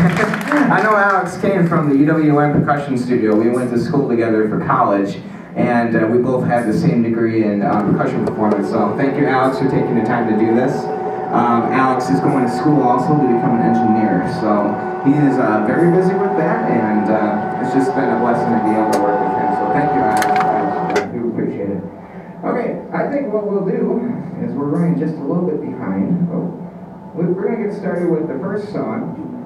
I know Alex came from the UWM Percussion Studio. We went to school together for college, and uh, we both had the same degree in uh, percussion performance. So thank you, Alex, for taking the time to do this. Um, Alex is going to school also to become an engineer, so he is uh, very busy with that, and uh, it's just been a blessing to be able to work with him. So thank you, Alex. I do appreciate it. Okay, I think what we'll do is we're running just a little bit behind. Oh, we're going to get started with the first song.